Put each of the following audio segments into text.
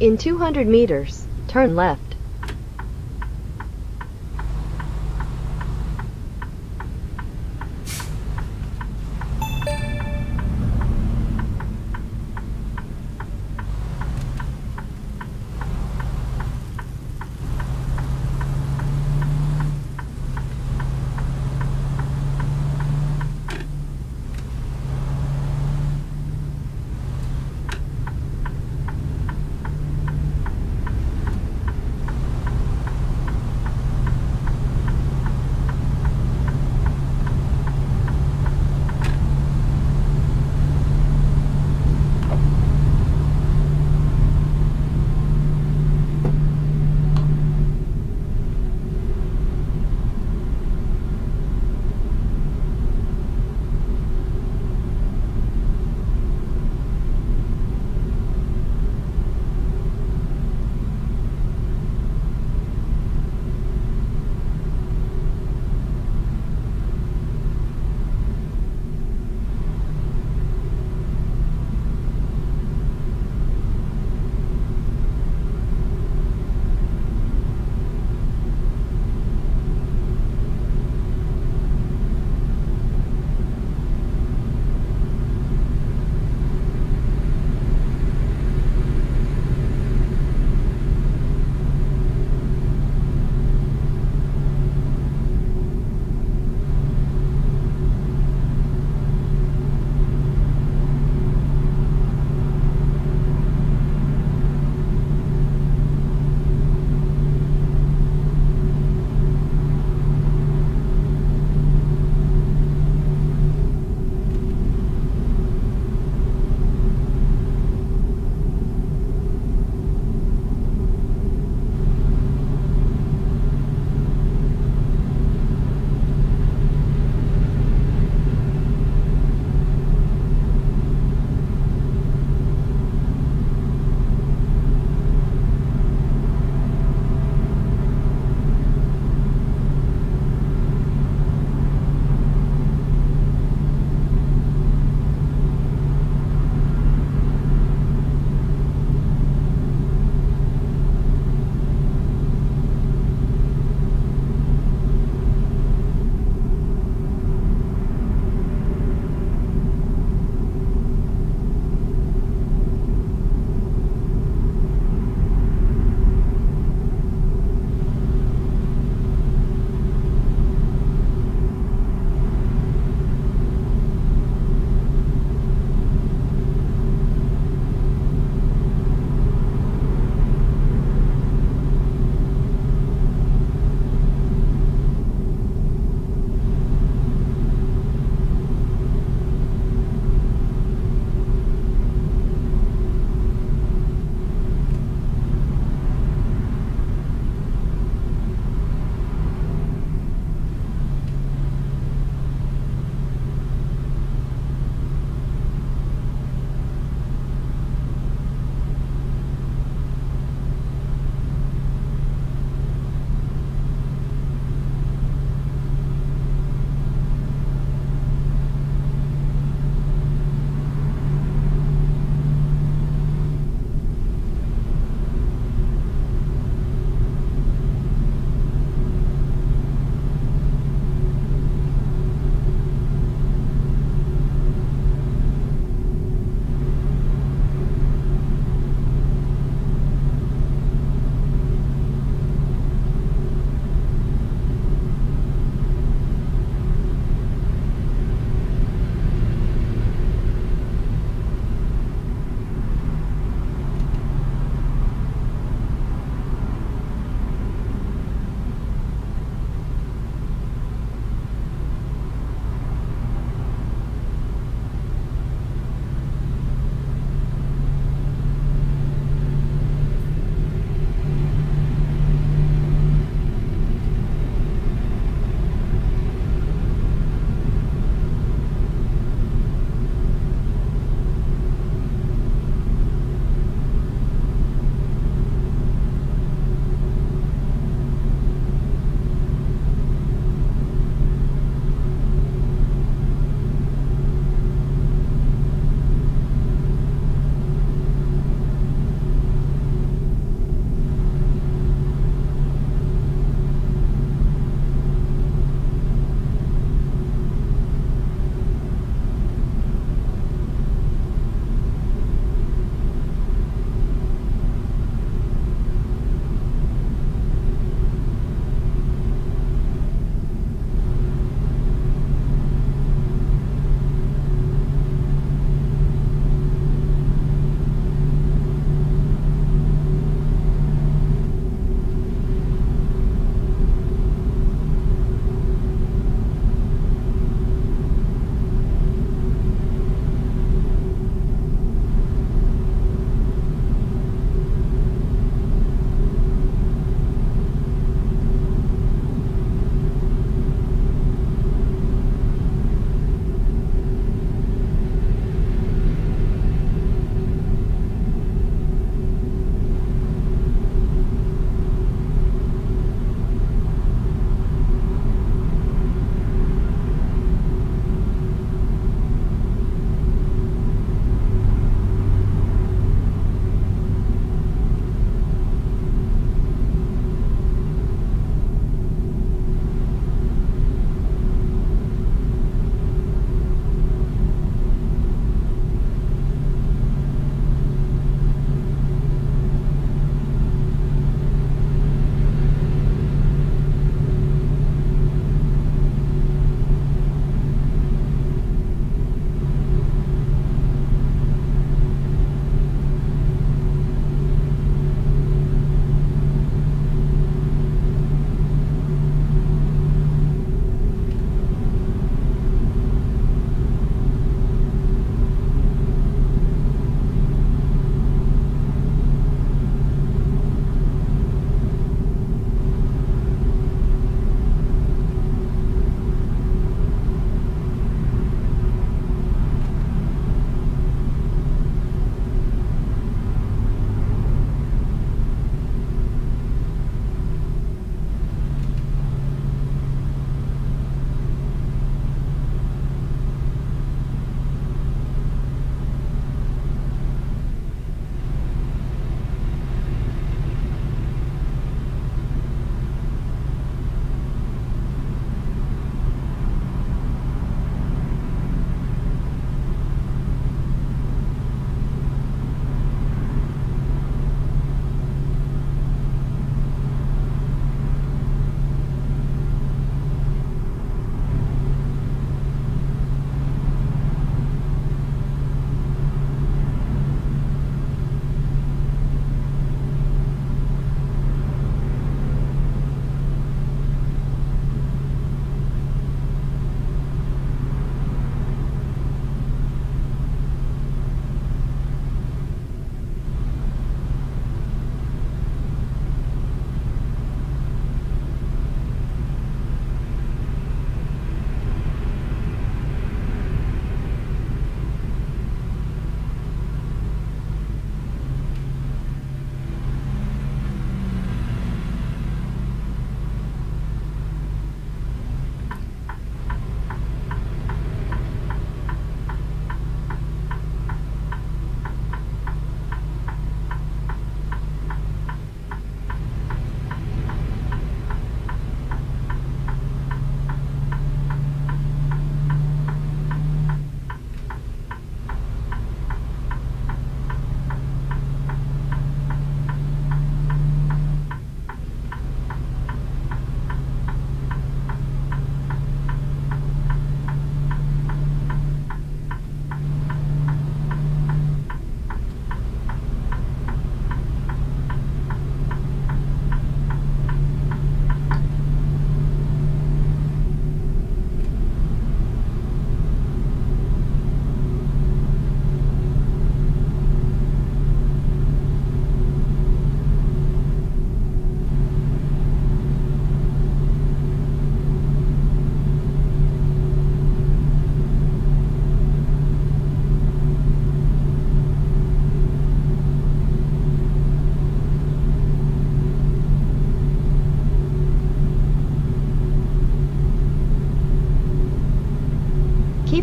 In 200 meters, turn left.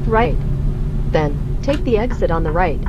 Right. Then, take the exit on the right.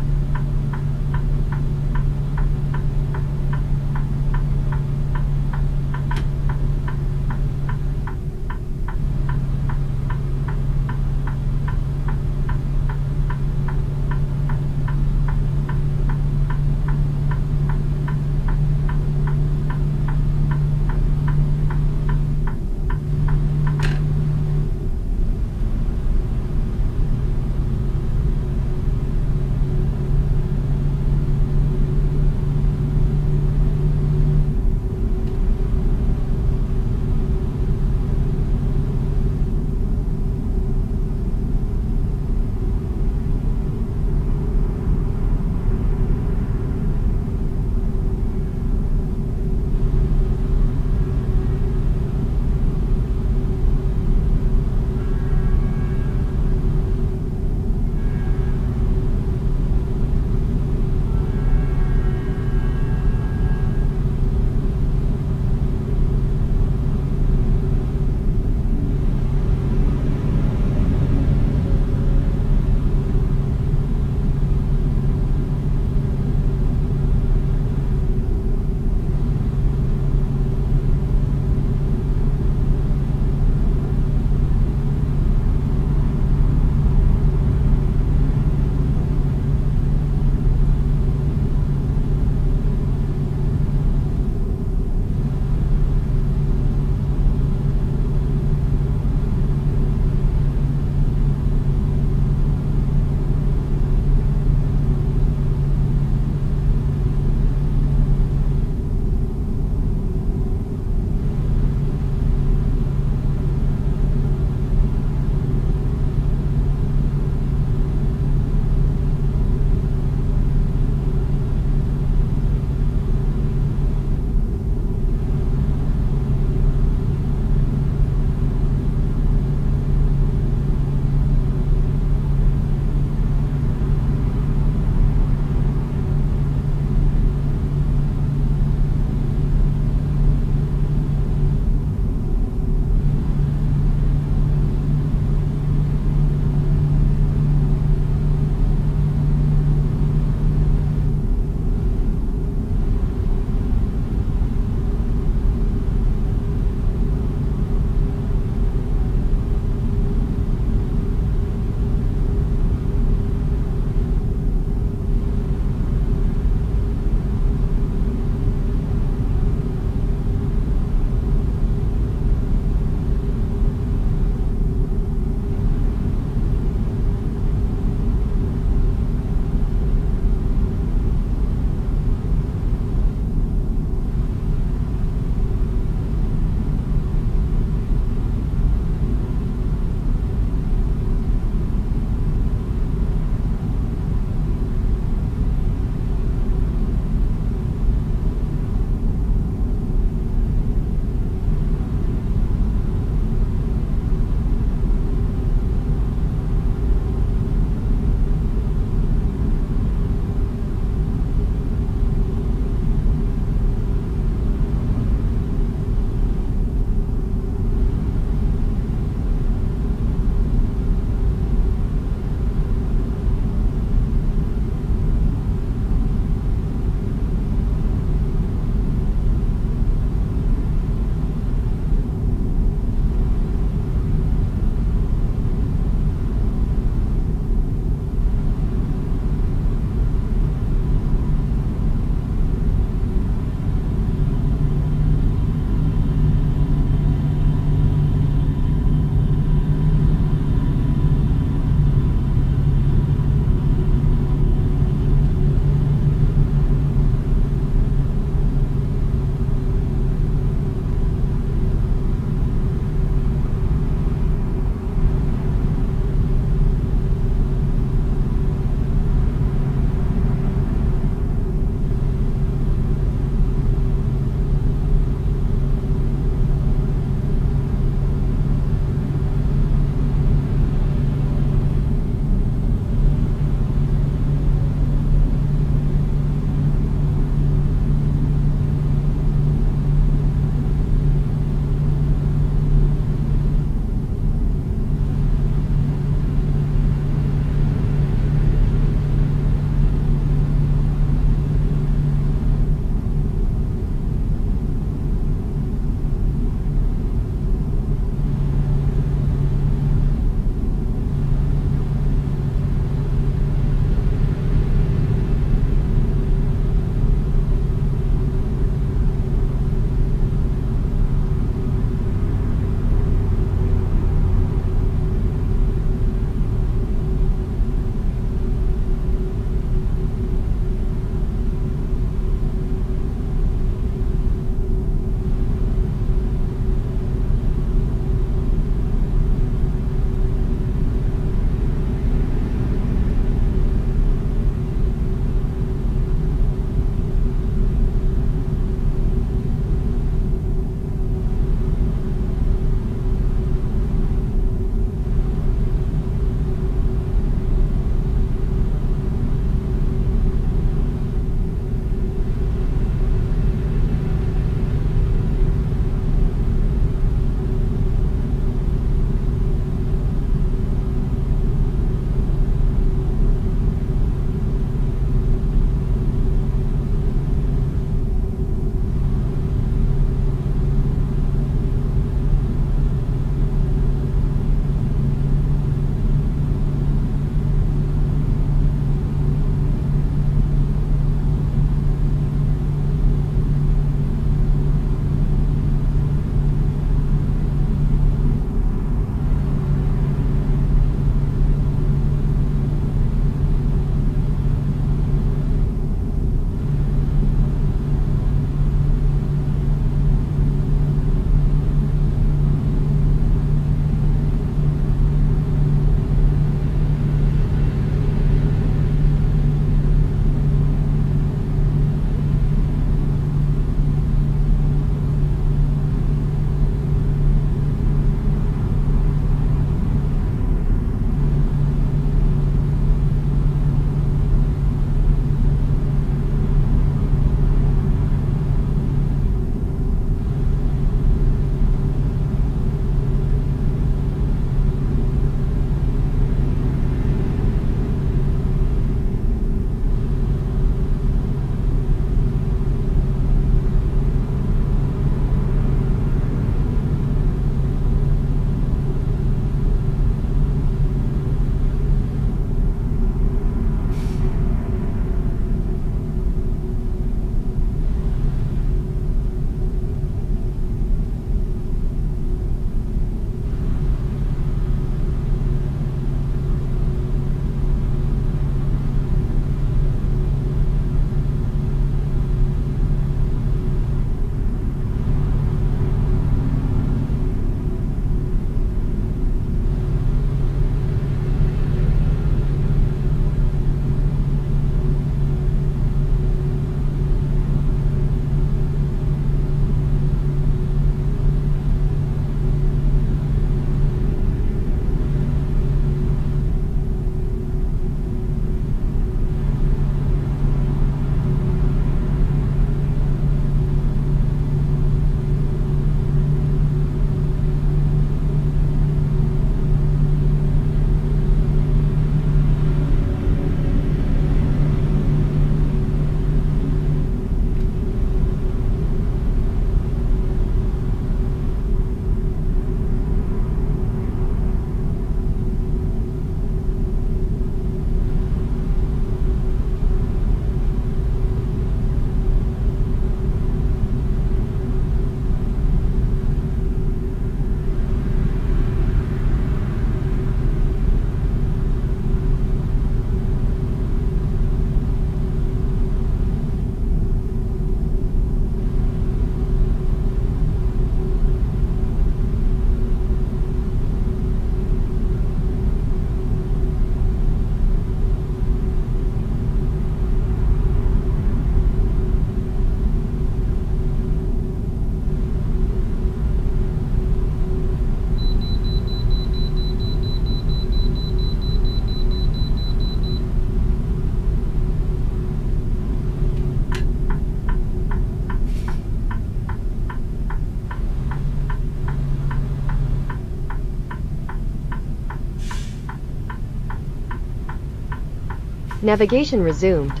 Navigation resumed.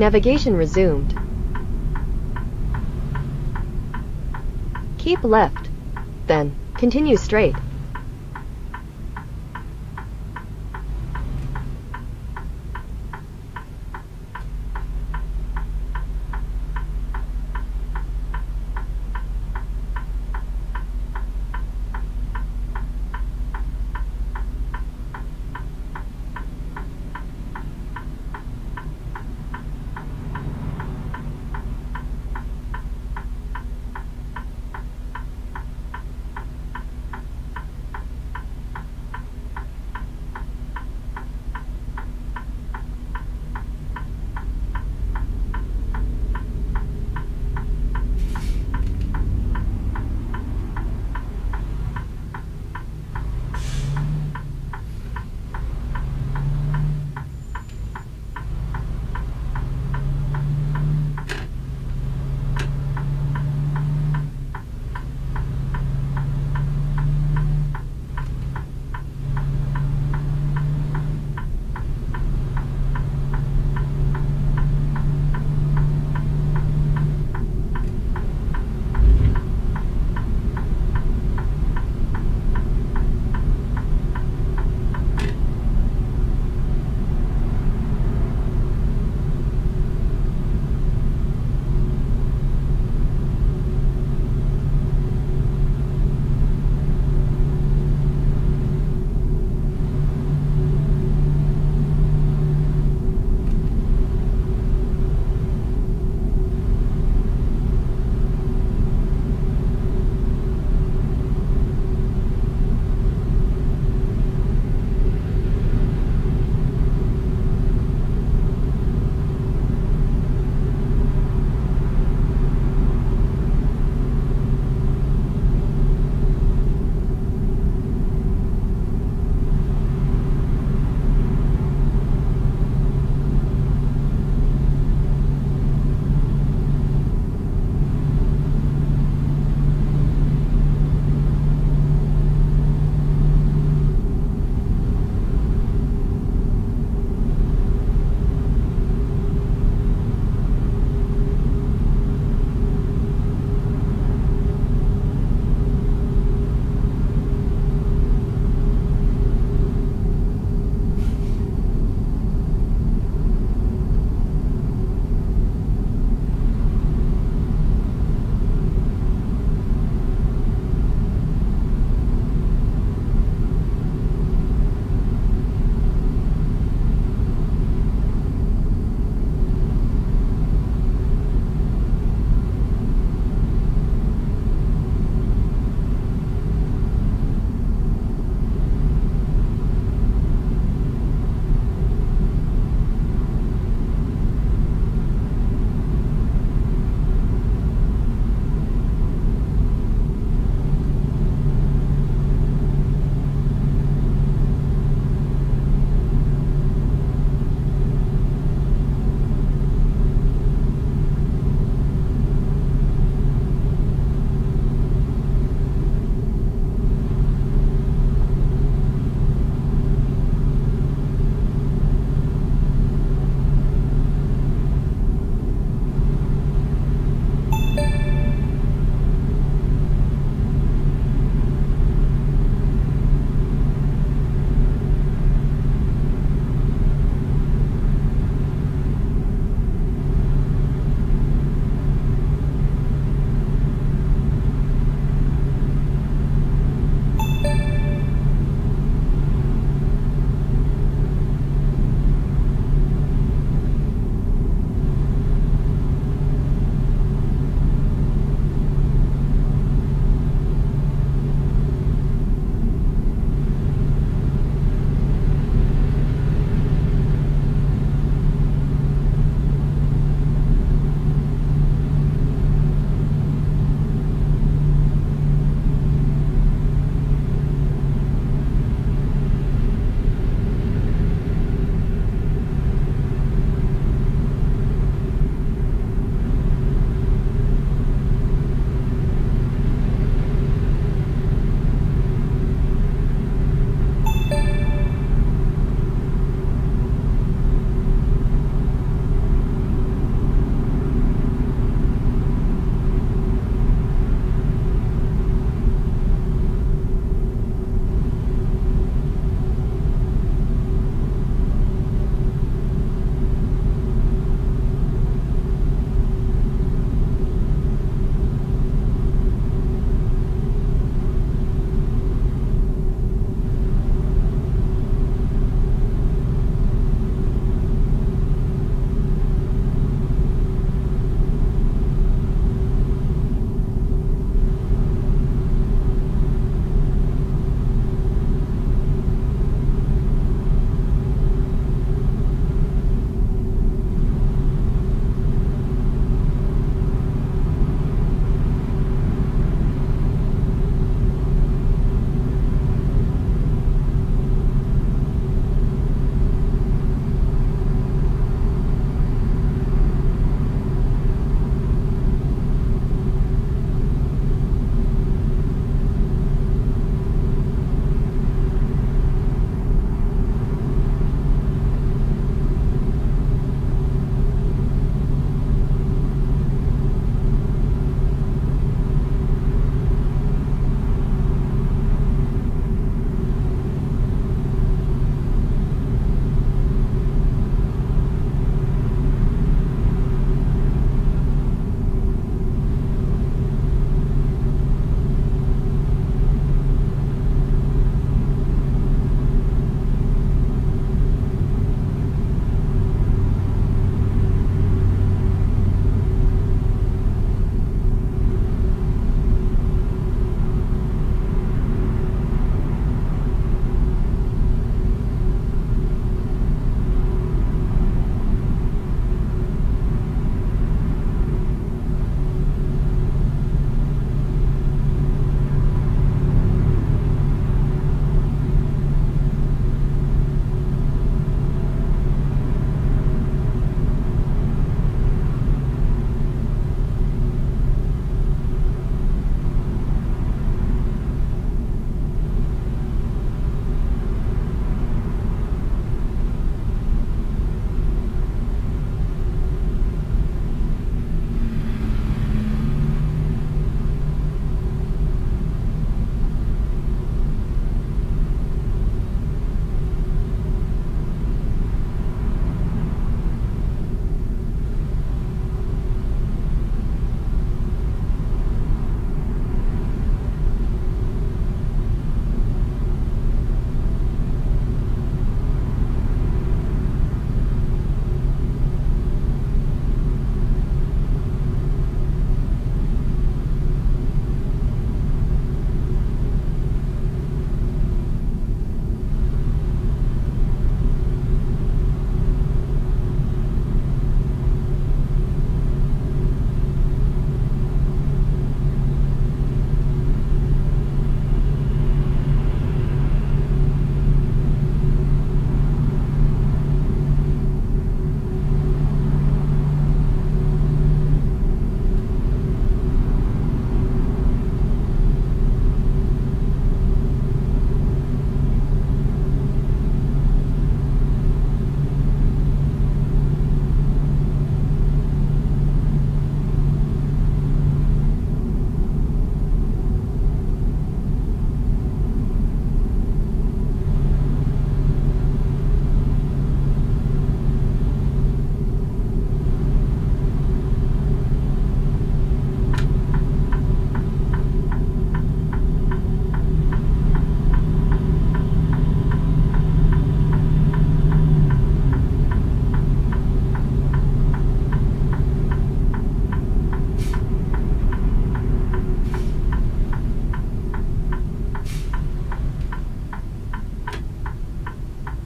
Navigation resumed. Keep left, then continue straight.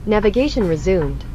Navigation resumed.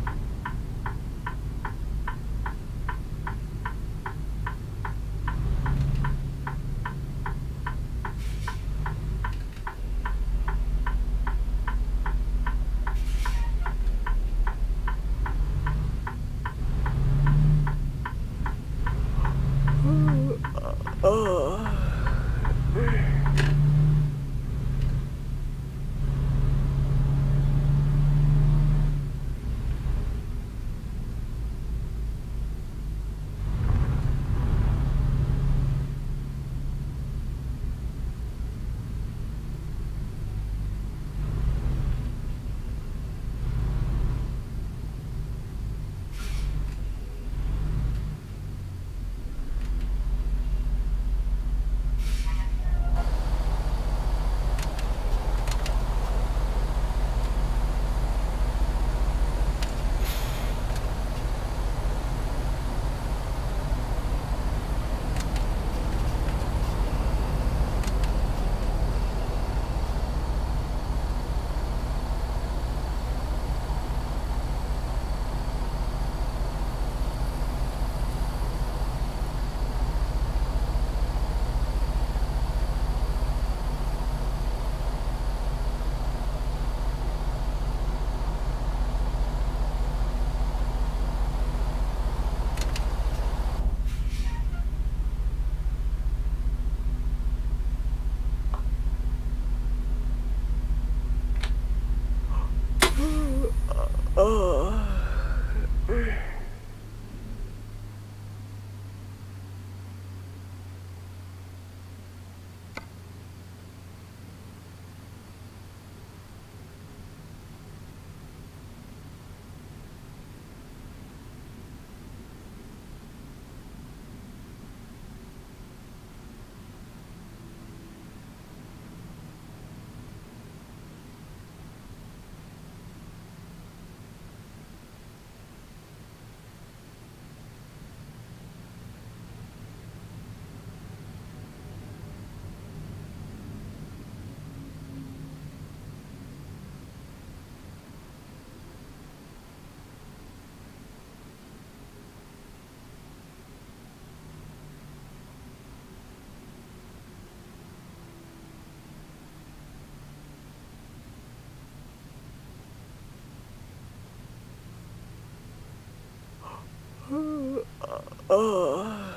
Oh.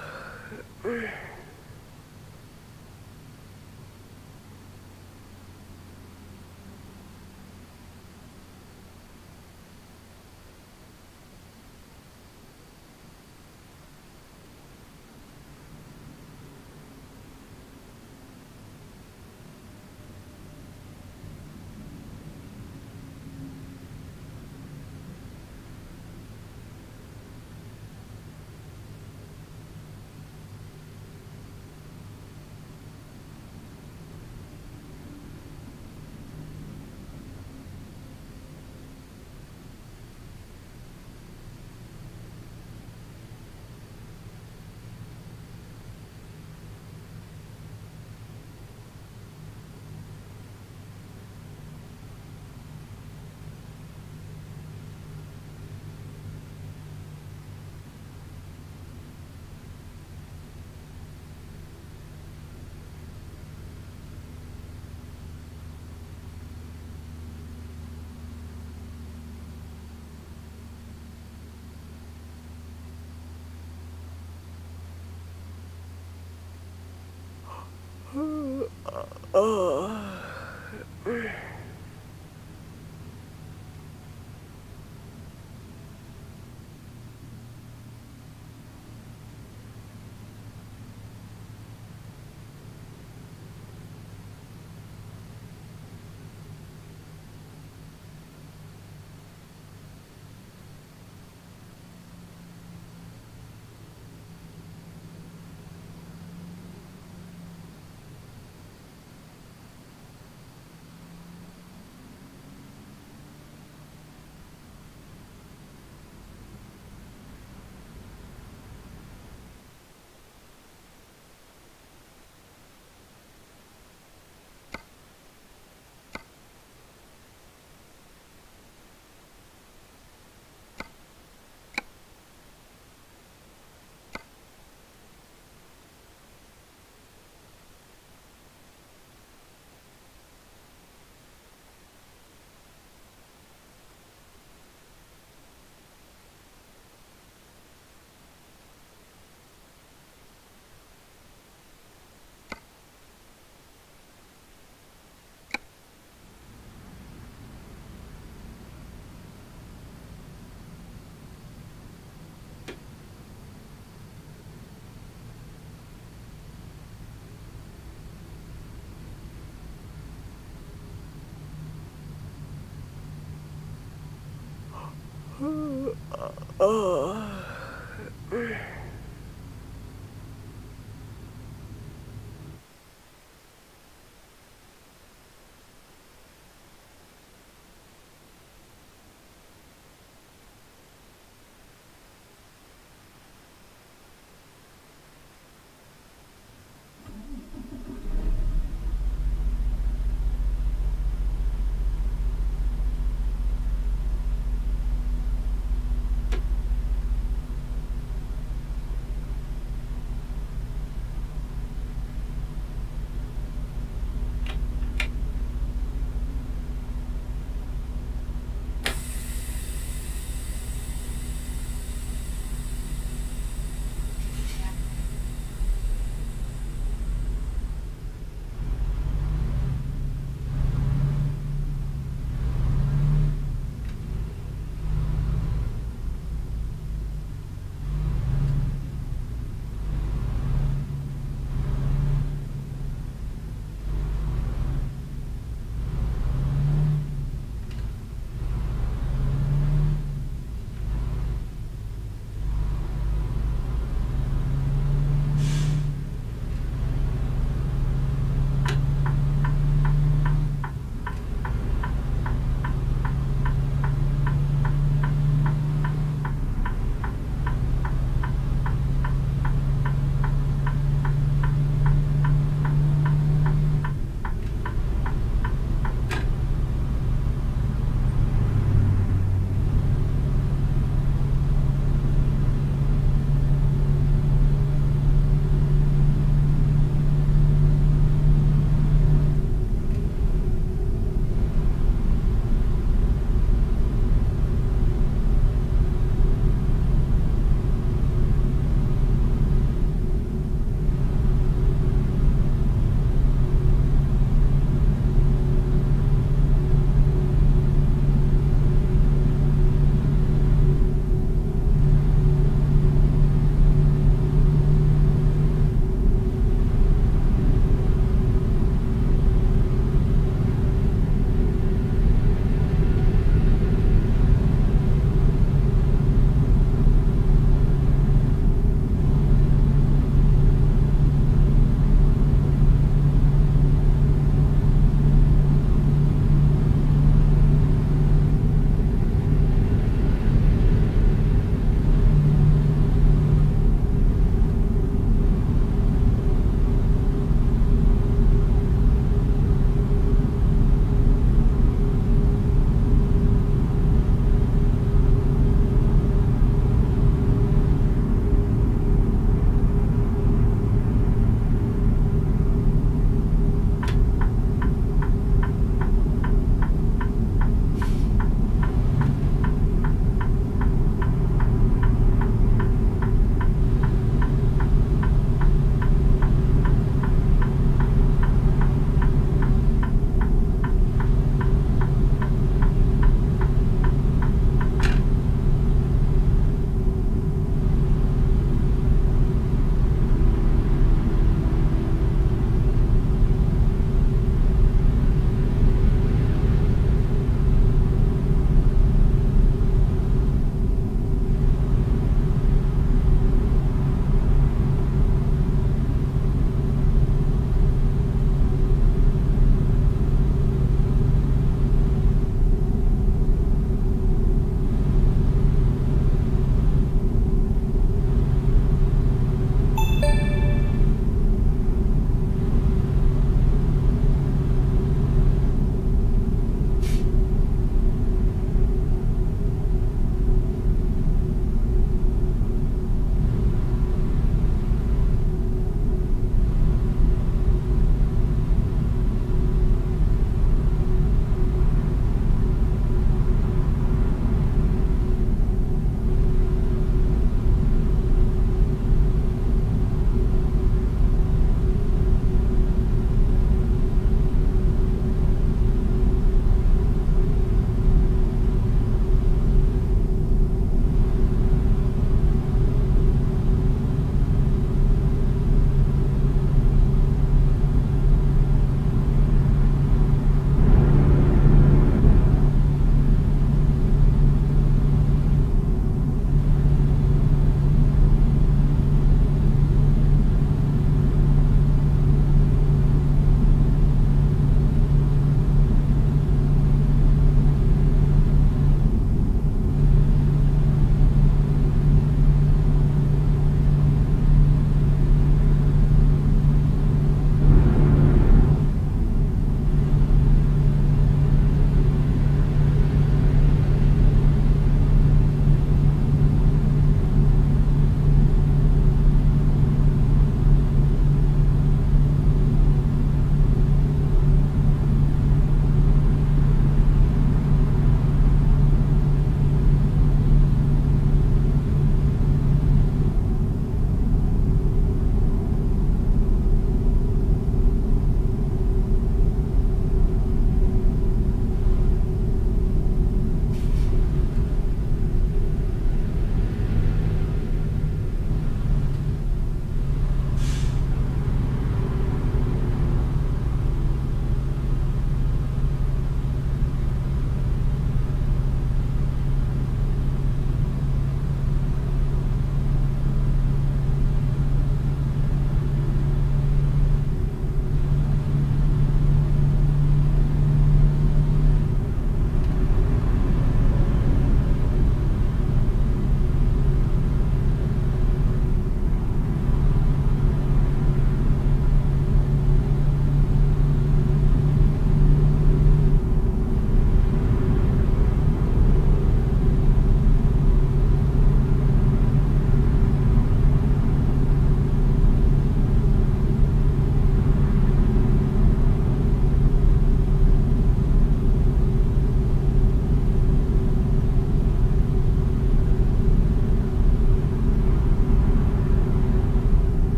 oh. oh.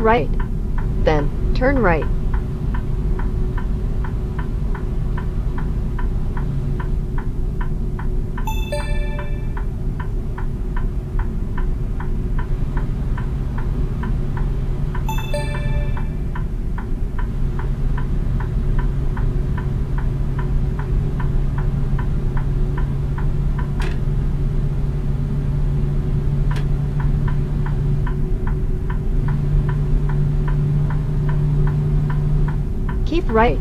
Right. Then, turn right. Right.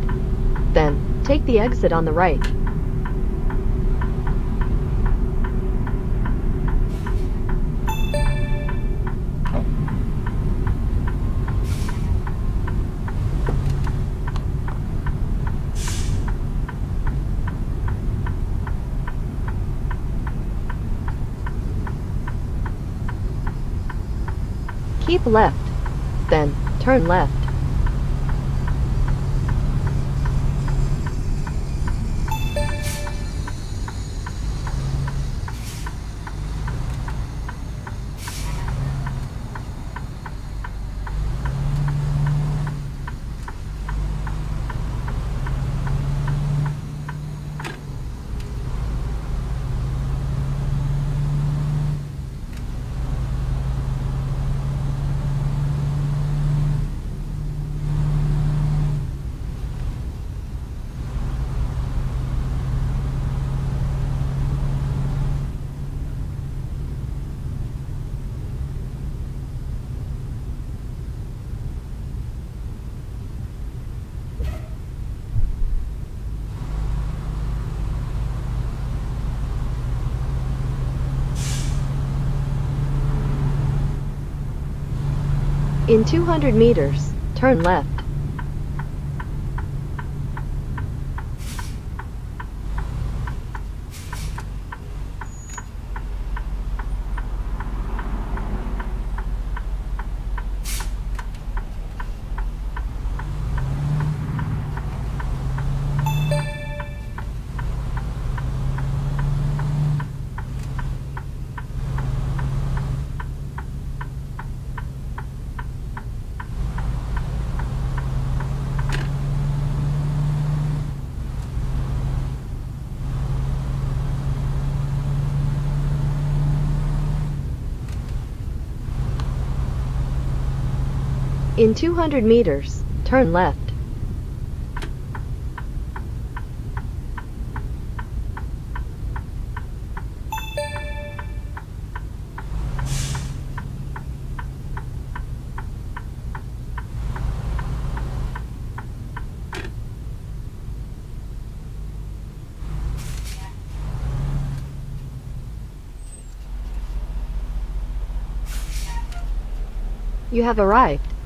Then, take the exit on the right. Keep left. Then, turn left. In 200 meters, turn left. In 200 meters, turn left. You have arrived.